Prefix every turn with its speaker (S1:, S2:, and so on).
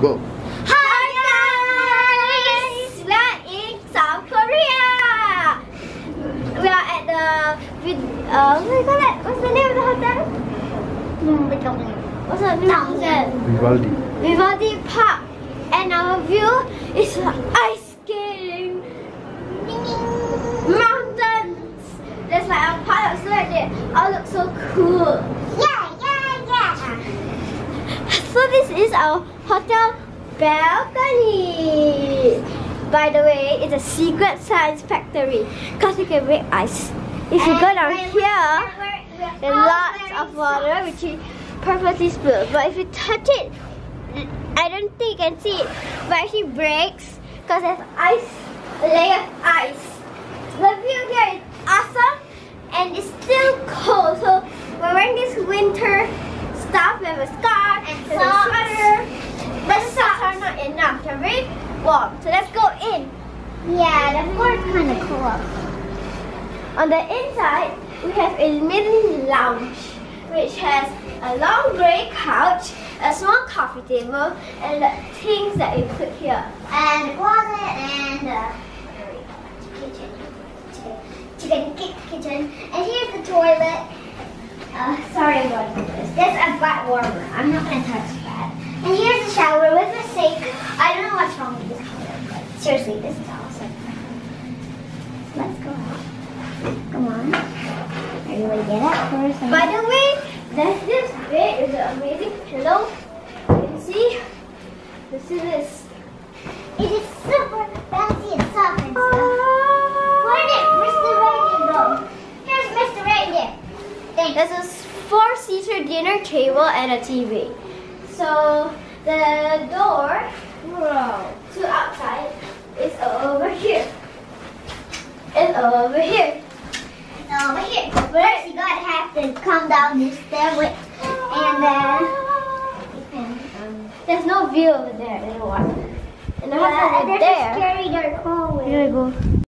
S1: go.
S2: Hi guys! We are in South Korea. We are at the uh, what do you call it? What's the name of the hotel? What's the name of the hotel?
S1: Vivaldi.
S2: Vivaldi Park. And our view is ice skating. Mountains. There's like a pile of snow right there. All look so cool.
S3: Yeah, yeah, yeah.
S2: So this is our hotel balcony. By the way, it's a secret science factory because you can make ice. If you go down here, there's lots of water which you purposely spill. But if you touch it, I don't think you can see it, but it actually breaks because there's ice, a layer of ice. The view here is awesome and it's still cold. So we're wearing this winter stuff. We have a scarf
S3: And
S2: there's a
S3: socks.
S2: sweater. But the socks are not enough. They're very warm. So let's go in.
S3: Yeah, the floor's kind of cool.
S2: On the inside, we have a mini lounge, which has a long gray couch, a small coffee table, and the things that we put here.
S3: And a closet and a kitchen. Chicken, kitchen. And here's the toilet. Uh, sorry about this. There's a butt warmer. I'm not gonna touch that. And the shower with a sink. I don't know what's wrong with this color, but seriously, this is awesome. Let's go out. Come on. Are you ready to get up first?
S2: By the way, there's this bed is an amazing pillow. You can see. This is this.
S3: It is super fancy and soft and stuff. Where did Mr. Reindeer go? Here's Mr. Reindeer. Thanks.
S2: There's a four-seater dinner table and a TV. So the door to outside is over here. And over here.
S3: over here. First, you gotta have to come down this stairway, and then. Um,
S2: There's no view over there anymore. And the house
S3: uh, a
S2: there.
S3: scary dark hallway.
S2: Here we go.